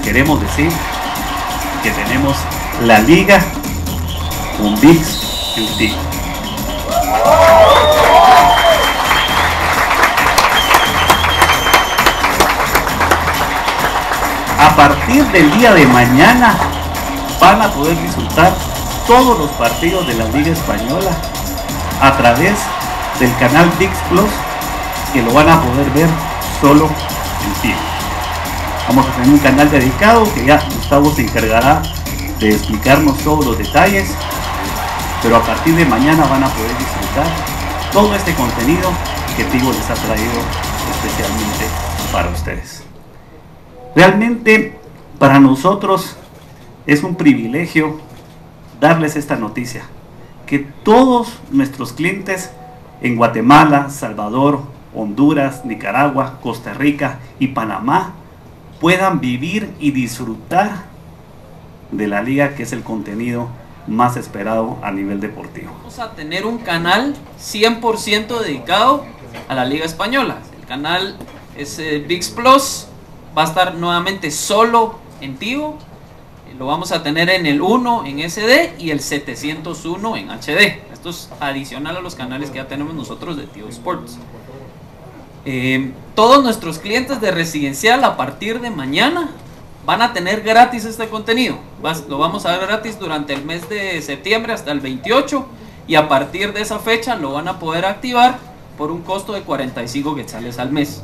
queremos decir que tenemos la liga un VIX en ti. A partir del día de mañana van a poder disfrutar todos los partidos de la Liga Española a través del canal VIX Plus que lo van a poder ver solo en ti. Vamos a tener un canal dedicado que ya Gustavo se encargará de explicarnos todos los detalles, pero a partir de mañana van a poder disfrutar todo este contenido que Tigo les ha traído especialmente para ustedes. Realmente para nosotros es un privilegio darles esta noticia, que todos nuestros clientes en Guatemala, Salvador, Honduras, Nicaragua, Costa Rica y Panamá puedan vivir y disfrutar de la liga que es el contenido más esperado a nivel deportivo. Vamos a tener un canal 100% dedicado a la liga española. El canal es eh, VIX Plus, va a estar nuevamente solo en Tigo. Lo vamos a tener en el 1 en SD y el 701 en HD. Esto es adicional a los canales que ya tenemos nosotros de Tigo Sports. Eh, todos nuestros clientes de residencial a partir de mañana van a tener gratis este contenido. Lo vamos a ver gratis durante el mes de septiembre hasta el 28 y a partir de esa fecha lo van a poder activar por un costo de 45 quetzales al mes.